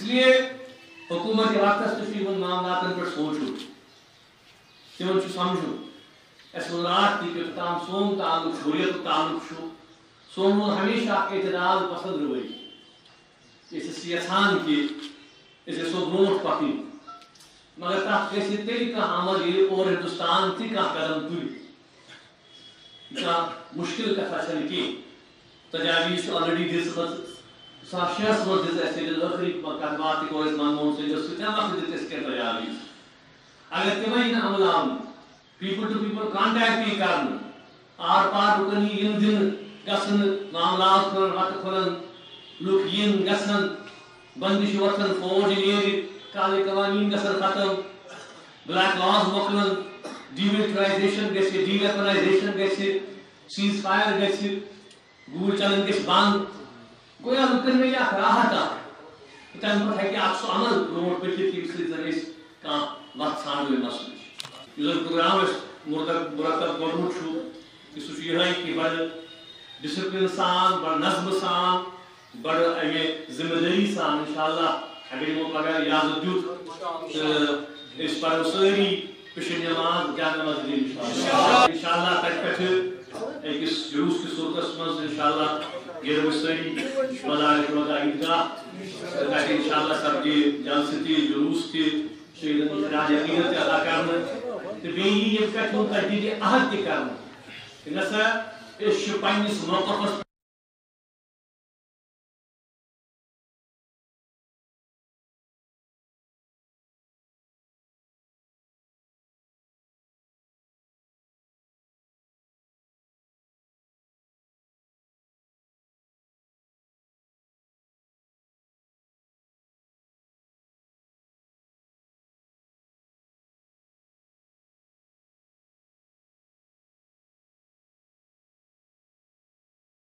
اس لیے حکوٗمت وقتس تہِ چھُ یِمن معاملاتن پٮ۪ٹھ سونٛچُن تِمن چھُ تام سون تعلق چھُ تعلق چھُ سون ہمیشہ اعتدال پسنٛد روٲیی أسۍ ٲسۍ یژھان کہِ أسۍ گژھو مگر تتھ گژھِ تیٚلہِ کانٛہہ عمل ییٚلہِ اورٕ ہندوستان تہِ کانٛہہ قدم تُلہِ یہِ کانٛہہ مُشکل تجاویز آلریڈی دِژمٕژ زٕ تجاویز اگر تِمے نہٕ عملاونہٕ پیٖپل ٹُو پیٖپل کانٹیکٹ یی کرنہٕ آر پار لُکن یی یِن دِنہٕ گژھنہٕ معاملات کھُلن وتہٕ کھُلن لُکھ یِن گژھن بندش وۄتھن فوج نیرِ کالے قوانین گژھن ختم بلیک لاز مۄکلن ڈیملٹرائزیشن گژھِ ڈی ویپنائزیشن سیز فایر گژھِ گوٗرۍ چلن گژھِ بنٛد گویا لُکن میلہِ اکھ راحت اکھ تمہِ پتہٕ ہیٚکہِ اکھ سُہ عمل برونٛٹھ پٔکِتھ ییٚمہِ سۭتۍ زن أسۍ کانٛہہ وتھ ژھانڈو یہِ مسلٕچ یُس زن پروگرام أسۍ مرتب کوٚرمُت چھُ کہِ سُہ چھُ یِہوے کہِ بڑٕ ڈسپلن سان بڑٕ نظمہٕ سان بڑٕ امہِ ذمہٕ دٲری سان انشاء اللہ اگر یِمو پگاہ اجازت دیُت تہٕ أسۍ پرو سٲری پِشِن نٮ۪ماز جامع مسجد انشاء اللہ تتہِ أكس جلوس جلوٗس صورة اسمز إن شاء الله نیرو أسۍ سٲری مدار شروع عیدگاہ تتہِ انشاء اللہ سپدِ جلسہٕ جلوس جلوٗس تہِ شہیدن ہٕنٛز خراج عقیدت تہِ ادا کرنہٕ تہٕ بیٚیہِ یی ییٚمہِ پٮ۪ٹھ تجدیٖدِ عہد تہِ کرنہٕ یہِ نسا أسۍ چھِ پننِس